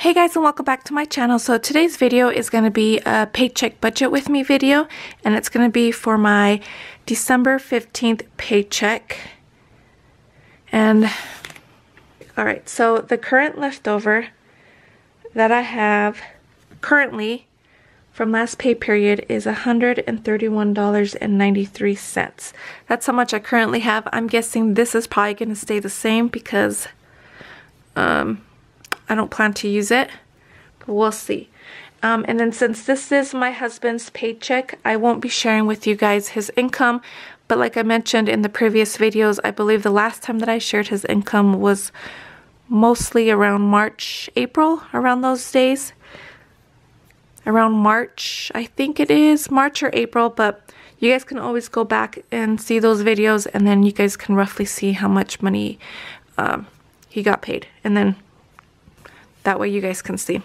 Hey guys and welcome back to my channel. So today's video is going to be a paycheck budget with me video and it's going to be for my December 15th paycheck. And alright, so the current leftover that I have currently from last pay period is $131.93. That's how much I currently have. I'm guessing this is probably going to stay the same because um, I don't plan to use it, but we'll see. Um, and then since this is my husband's paycheck, I won't be sharing with you guys his income. But like I mentioned in the previous videos, I believe the last time that I shared his income was mostly around March, April, around those days. Around March, I think it is, March or April, but you guys can always go back and see those videos and then you guys can roughly see how much money um, he got paid. And then that way you guys can see.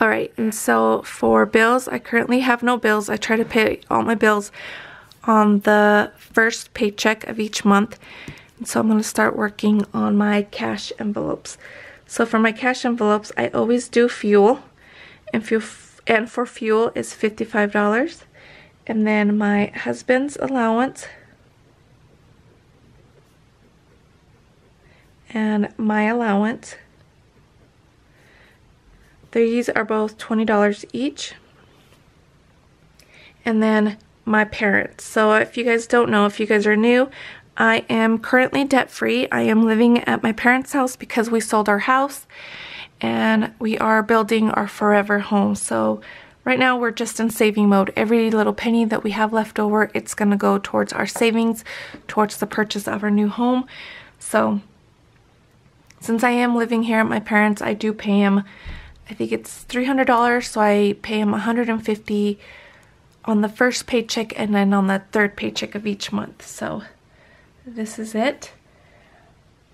Alright, and so for bills, I currently have no bills. I try to pay all my bills on the first paycheck of each month. And so I'm going to start working on my cash envelopes. So for my cash envelopes, I always do fuel. And, fuel, and for fuel is $55. And then my husband's allowance and my allowance these are both $20 each. And then my parents. So if you guys don't know, if you guys are new, I am currently debt free. I am living at my parents' house because we sold our house and we are building our forever home. So right now we're just in saving mode. Every little penny that we have left over, it's going to go towards our savings, towards the purchase of our new home. So since I am living here at my parents, I do pay them I think it's $300, so I pay him 150 on the first paycheck and then on the third paycheck of each month. So this is it.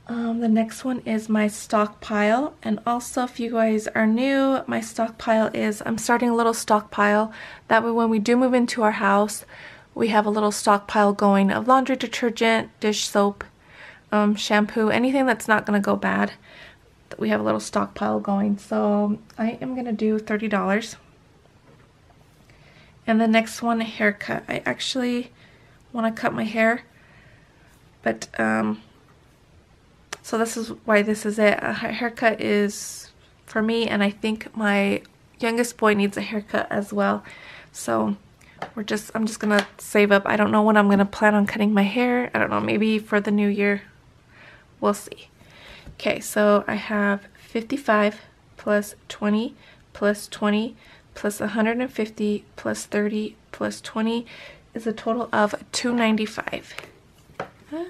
Um, the next one is my stockpile. And also, if you guys are new, my stockpile is, I'm starting a little stockpile. That way when we do move into our house, we have a little stockpile going of laundry detergent, dish soap, um, shampoo, anything that's not going to go bad we have a little stockpile going. So I am going to do $30. And the next one, a haircut. I actually want to cut my hair. But, um, so this is why this is it. A haircut is for me, and I think my youngest boy needs a haircut as well. So we're just, I'm just going to save up. I don't know when I'm going to plan on cutting my hair. I don't know, maybe for the new year. We'll see. Okay, so I have 55 plus 20 plus 20 plus 150 plus 30 plus 20 is a total of 295. Ah.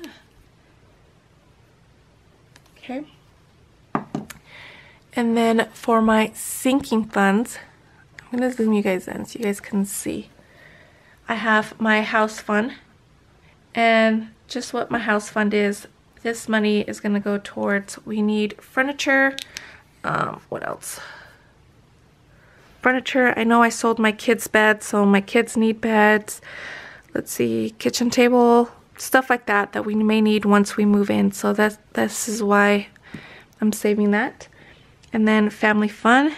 Okay. And then for my sinking funds, I'm going to zoom you guys in so you guys can see. I have my house fund and just what my house fund is this money is going to go towards, we need furniture. Um, what else? Furniture. I know I sold my kids' bed, so my kids need beds. Let's see, kitchen table, stuff like that that we may need once we move in. So that this is why I'm saving that. And then family fun.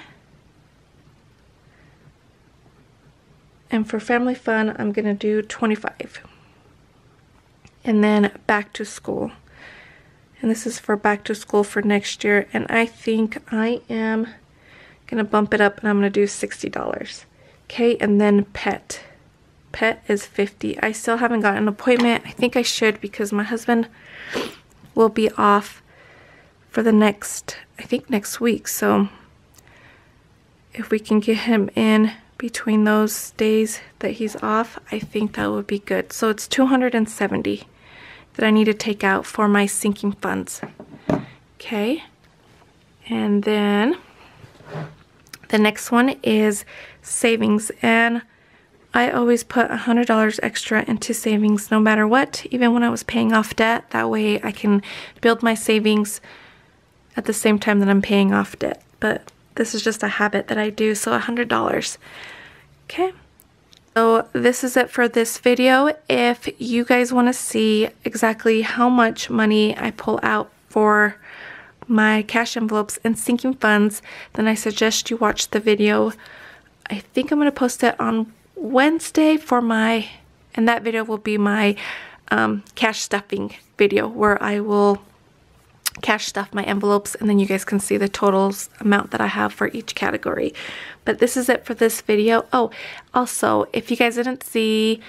And for family fun, I'm going to do 25. And then back to school and this is for back to school for next year. And I think I am gonna bump it up and I'm gonna do $60 okay and then pet. Pet is 50 I still haven't got an appointment. I think I should because my husband will be off for the next I think next week. So if we can get him in between those days that he's off I think that would be good. So it's 270 that I need to take out for my sinking funds. Okay, and then the next one is savings and I always put a $100 extra into savings no matter what, even when I was paying off debt. That way I can build my savings at the same time that I'm paying off debt. But this is just a habit that I do, so a $100. Okay. So this is it for this video. If you guys want to see exactly how much money I pull out for my cash envelopes and sinking funds, then I suggest you watch the video. I think I'm going to post it on Wednesday for my, and that video will be my um, cash stuffing video where I will cash stuff my envelopes and then you guys can see the totals amount that I have for each category. But this is it for this video. Oh, also, if you guys didn't see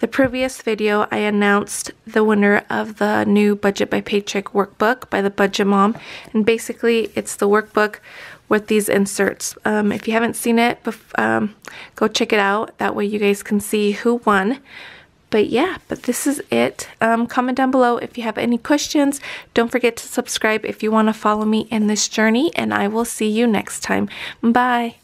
the previous video, I announced the winner of the new Budget by Paycheck workbook by the Budget Mom. And basically, it's the workbook with these inserts. Um, if you haven't seen it, um, go check it out. That way you guys can see who won. But yeah, but this is it. Um, comment down below if you have any questions. Don't forget to subscribe if you want to follow me in this journey, and I will see you next time. Bye.